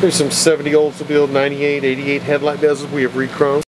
There's some 70 Oldsmobile 98, 88 headlight bezels we have re-chromed.